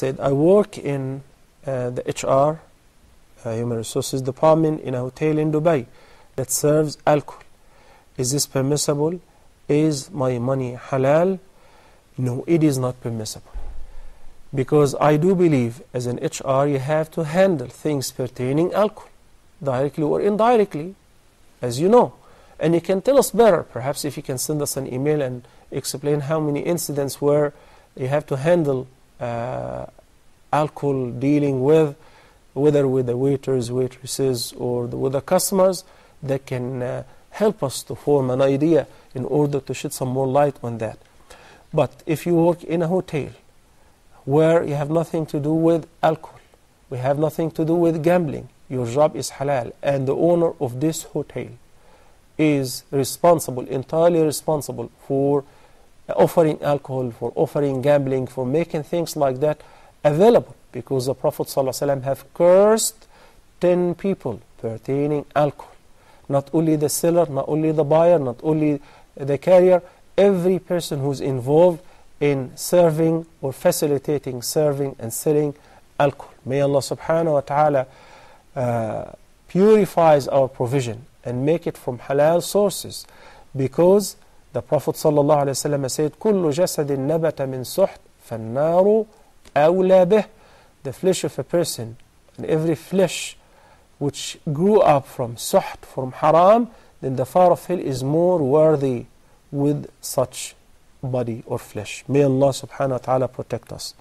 said, I work in uh, the HR, uh, Human Resources Department, in a hotel in Dubai that serves alcohol. Is this permissible? Is my money halal? No, it is not permissible. Because I do believe, as an HR, you have to handle things pertaining alcohol, directly or indirectly, as you know. And you can tell us better, perhaps if you can send us an email and explain how many incidents where you have to handle alcohol dealing with, whether with the waiters, waitresses, or the, with the customers, that can uh, help us to form an idea in order to shed some more light on that. But if you work in a hotel where you have nothing to do with alcohol, we have nothing to do with gambling, your job is halal, and the owner of this hotel is responsible, entirely responsible for offering alcohol, for offering gambling, for making things like that available. Because the Prophet ﷺ have cursed 10 people pertaining alcohol. Not only the seller, not only the buyer, not only the carrier, every person who's involved in serving or facilitating serving and selling alcohol. May Allah subhanahu wa ta'ala uh, purifies our provision and make it from halal sources because the Prophet sallallahu alaihi wasallam said كل جسد نبت من سحت فالنار أولى به the flesh of a person and every flesh which grew up from suht, from haram, then the fire of hell is more worthy with such body or flesh. May Allah subhanahu wa ta'ala protect us.